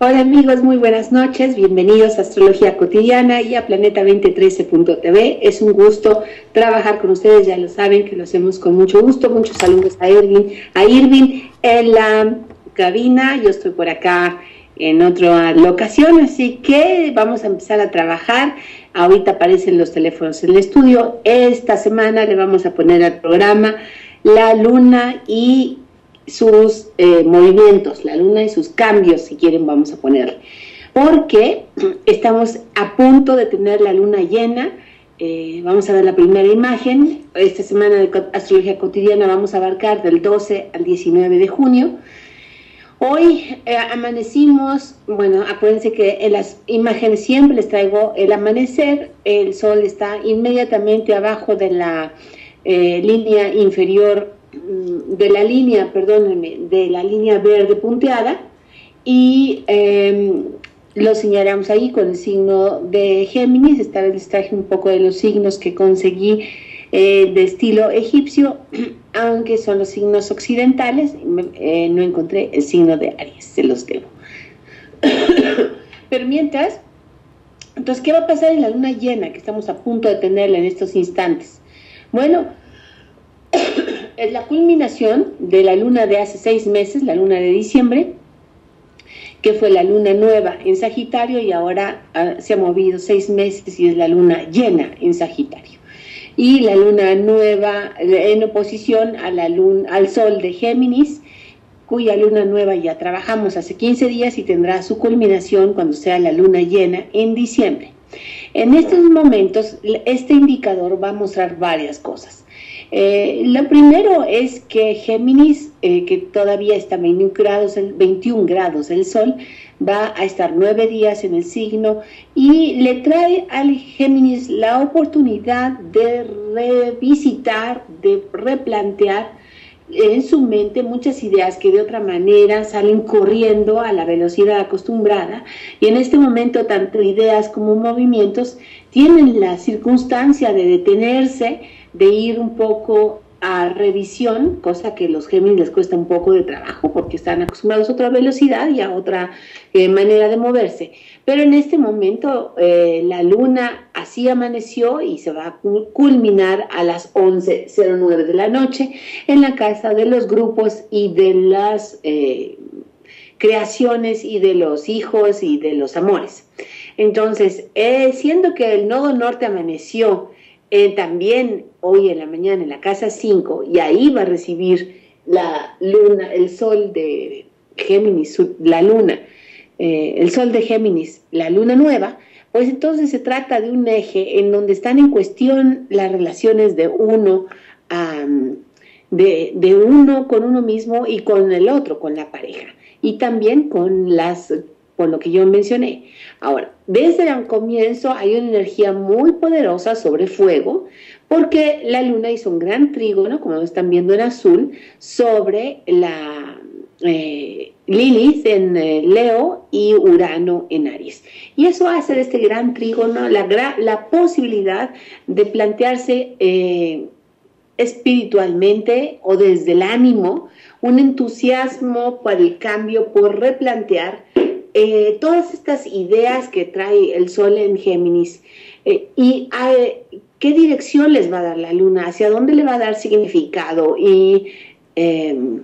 Hola amigos, muy buenas noches, bienvenidos a Astrología Cotidiana y a Planeta 2013.tv. Es un gusto trabajar con ustedes, ya lo saben que lo hacemos con mucho gusto. Muchos saludos a Irving, a Irving en la cabina, yo estoy por acá en otra locación, así que vamos a empezar a trabajar. Ahorita aparecen los teléfonos en el estudio. Esta semana le vamos a poner al programa la luna y sus eh, movimientos, la luna y sus cambios, si quieren, vamos a ponerle. Porque estamos a punto de tener la luna llena. Eh, vamos a ver la primera imagen. Esta semana de astrología cotidiana vamos a abarcar del 12 al 19 de junio. Hoy eh, amanecimos, bueno, acuérdense que en las imágenes siempre les traigo el amanecer, el sol está inmediatamente abajo de la línea inferior de la línea, perdónenme, de la línea verde punteada y em, lo señalamos ahí con el signo de Géminis. Esta vez les traje un poco de los signos que conseguí eh, de estilo egipcio, aunque son los signos occidentales, eh, no encontré el signo de Aries, se los debo. Pero mientras, entonces, ¿qué va a pasar en la luna llena que estamos a punto de tenerla en estos instantes? Bueno, es la culminación de la luna de hace seis meses, la luna de diciembre, que fue la luna nueva en Sagitario y ahora ah, se ha movido seis meses y es la luna llena en Sagitario. Y la luna nueva en oposición a la luna, al sol de Géminis, cuya luna nueva ya trabajamos hace 15 días y tendrá su culminación cuando sea la luna llena en diciembre. En estos momentos, este indicador va a mostrar varias cosas. Eh, lo primero es que Géminis, eh, que todavía está 21 grados, 21 grados el Sol, va a estar nueve días en el signo y le trae al Géminis la oportunidad de revisitar, de replantear en su mente muchas ideas que de otra manera salen corriendo a la velocidad acostumbrada y en este momento tanto ideas como movimientos tienen la circunstancia de detenerse, de ir un poco a revisión, cosa que los Géminis les cuesta un poco de trabajo porque están acostumbrados a otra velocidad y a otra eh, manera de moverse. Pero en este momento eh, la luna así amaneció y se va a culminar a las 11.09 de la noche en la casa de los grupos y de las eh, creaciones y de los hijos y de los amores. Entonces, siendo que el nodo norte amaneció también hoy en la mañana en la casa 5 y ahí va a recibir la luna, el sol de Géminis, la luna, eh, el sol de Géminis, la luna nueva, pues entonces se trata de un eje en donde están en cuestión las relaciones de uno, de, de uno con uno mismo y con el otro, con la pareja, y también con las con lo que yo mencioné. Ahora, desde el comienzo hay una energía muy poderosa sobre fuego, porque la luna hizo un gran trígono, como lo están viendo en azul, sobre la eh, Lilith en eh, Leo y Urano en Aries. Y eso hace de este gran trígono la, la posibilidad de plantearse eh, espiritualmente o desde el ánimo un entusiasmo para el cambio, por replantear eh, todas estas ideas que trae el Sol en Géminis eh, y qué dirección les va a dar la Luna, hacia dónde le va a dar significado y, em,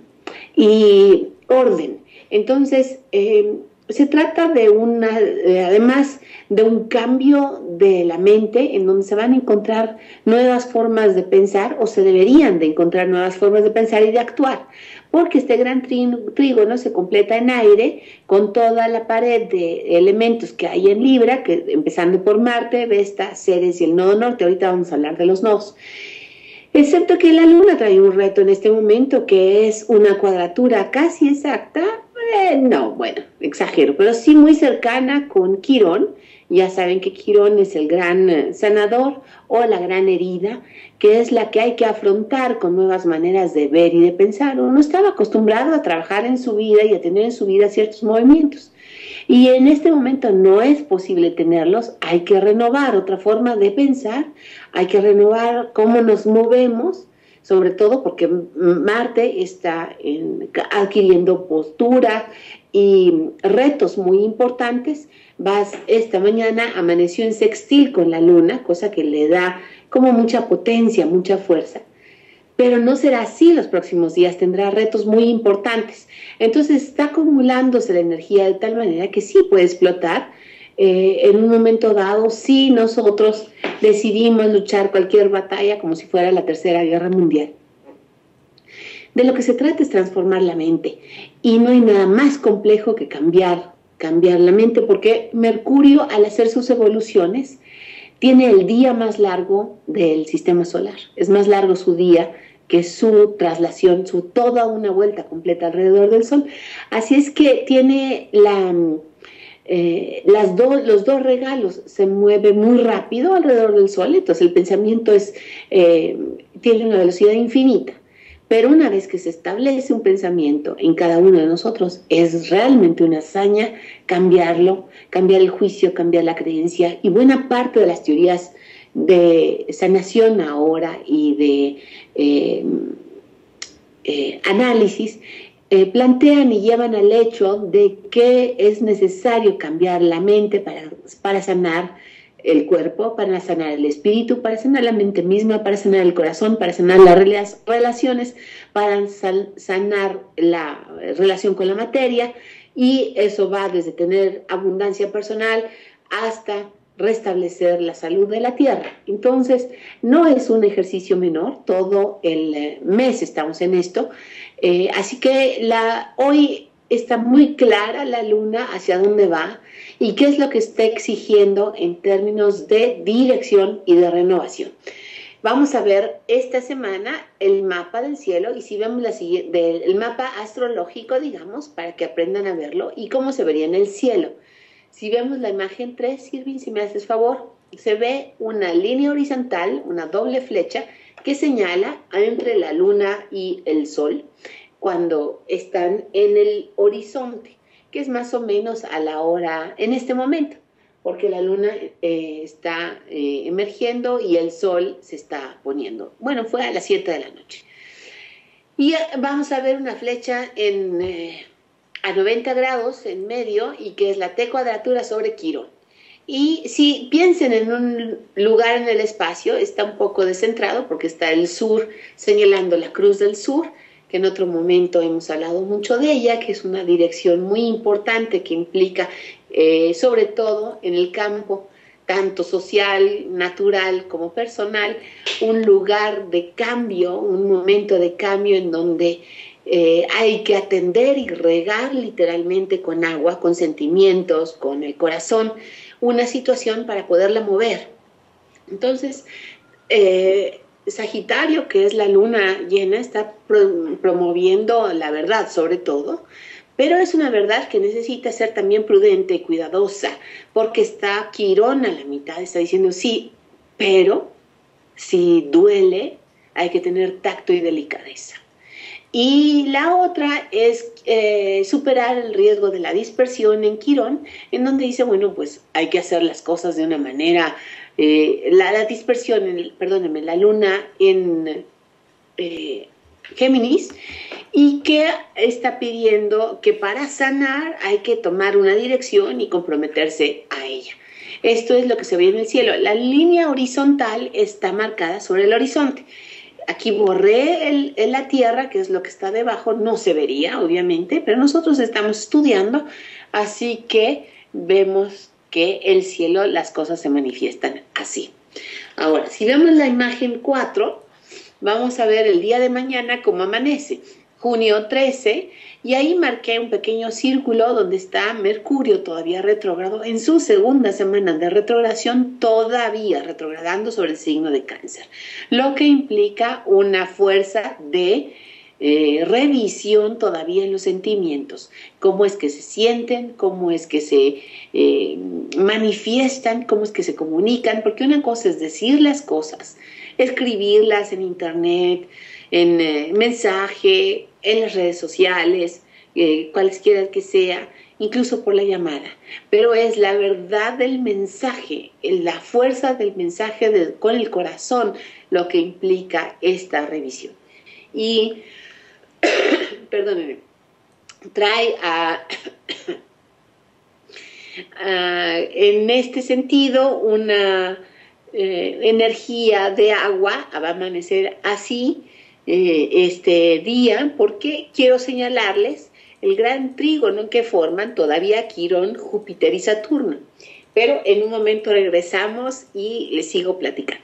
y orden. Entonces, em, se trata de una, además de un cambio de la mente en donde se van a encontrar nuevas formas de pensar o se deberían de encontrar nuevas formas de pensar y de actuar porque este gran trígono se completa en aire con toda la pared de elementos que hay en Libra, que empezando por Marte, Vesta, Ceres y el nodo norte, ahorita vamos a hablar de los nodos. Excepto que la Luna trae un reto en este momento, que es una cuadratura casi exacta, eh, no, bueno, exagero, pero sí muy cercana con Quirón, ya saben que Quirón es el gran eh, sanador o la gran herida, que es la que hay que afrontar con nuevas maneras de ver y de pensar. Uno estaba acostumbrado a trabajar en su vida y a tener en su vida ciertos movimientos. Y en este momento no es posible tenerlos, hay que renovar otra forma de pensar, hay que renovar cómo nos movemos, sobre todo porque Marte está adquiriendo postura, y retos muy importantes. Vas, esta mañana amaneció en sextil con la luna, cosa que le da como mucha potencia, mucha fuerza. Pero no será así los próximos días, tendrá retos muy importantes. Entonces está acumulándose la energía de tal manera que sí puede explotar eh, en un momento dado si nosotros decidimos luchar cualquier batalla como si fuera la Tercera Guerra Mundial. De lo que se trata es transformar la mente y no hay nada más complejo que cambiar, cambiar la mente porque Mercurio al hacer sus evoluciones tiene el día más largo del sistema solar, es más largo su día que su traslación, su toda una vuelta completa alrededor del Sol. Así es que tiene la, eh, las los dos regalos, se mueve muy rápido alrededor del Sol, entonces el pensamiento es, eh, tiene una velocidad infinita. Pero una vez que se establece un pensamiento en cada uno de nosotros, es realmente una hazaña cambiarlo, cambiar el juicio, cambiar la creencia. Y buena parte de las teorías de sanación ahora y de eh, análisis eh, plantean y llevan al hecho de que es necesario cambiar la mente para, para sanar el cuerpo, para sanar el espíritu, para sanar la mente misma, para sanar el corazón, para sanar las relaciones, para sanar la relación con la materia. Y eso va desde tener abundancia personal hasta restablecer la salud de la tierra. Entonces, no es un ejercicio menor, todo el eh, mes estamos en esto, eh, así que hoy está muy clara la luna hacia dónde va y qué es lo que está exigiendo en términos de dirección y de renovación. Vamos a ver esta semana el mapa del cielo y si vemos la, el mapa astrológico, digamos, para que aprendan a verlo y cómo se vería en el cielo. Si vemos la imagen 3, Sirvin, si me haces favor, se ve una línea horizontal, una doble flecha que señala entre la luna y el sol cuando están en el horizonte, que es más o menos a la hora en este momento, porque la luna eh, está eh, emergiendo y el sol se está poniendo. Bueno, fue a las 7 de la noche. Y eh, vamos a ver una flecha en, a 90 grados en medio y que es la T cuadratura sobre Quirón. Y si piensen en un lugar en el espacio, está un poco descentrado porque está el sur señalando la cruz del sur en otro momento hemos hablado mucho de ella, que es una dirección muy importante que implica, eh, sobre todo en el campo tanto social, natural como personal, un lugar de cambio, un momento de cambio en donde eh, hay que atender y regar literalmente con agua, con sentimientos, con el corazón, una situación para poderla mover. Entonces, eh, Sagitario, que es la luna llena, está promoviendo la verdad sobre todo, pero es una verdad que necesita ser también prudente y cuidadosa, porque está Quirón a la mitad, está diciendo sí, pero si duele, hay que tener tacto y delicadeza. Y la otra es eh, superar el riesgo de la dispersión en Quirón, en donde dice, bueno, pues hay que hacer las cosas de una manera eh, la, dispersión, en, perdónenme, la luna en eh, Géminis y que está pidiendo que para sanar hay que tomar una dirección y comprometerse a ella. Esto es lo que se ve en el cielo. La línea horizontal está marcada sobre el horizonte. Aquí borré la tierra, que es lo que está debajo, no se vería, obviamente, pero nosotros estamos estudiando, así que vemos que el cielo las cosas se manifiestan así. Ahora, si vemos la imagen 4, vamos a ver el día de mañana cómo amanece. Junio 13, y ahí marqué un pequeño círculo donde está Mercurio todavía retrógrado en su segunda semana de retrogradación, todavía retrogradando sobre el signo de cáncer, lo que implica una fuerza de eh, revisión todavía en los sentimientos, cómo es que se sienten, cómo es que se eh, manifiestan, cómo es que se comunican, porque una cosa es decir las cosas, escribirlas en internet, en eh, mensaje, en las redes sociales, cualesquiera que sea, incluso por la llamada, pero es la verdad del mensaje, la fuerza del mensaje con el corazón lo que implica esta revisión. Y perdónenme, trae a, en este sentido una eh, energía de agua, va a amanecer así eh, este día, porque quiero señalarles el gran trígono que forman todavía Quirón, Júpiter y Saturno. Pero en un momento regresamos y les sigo platicando.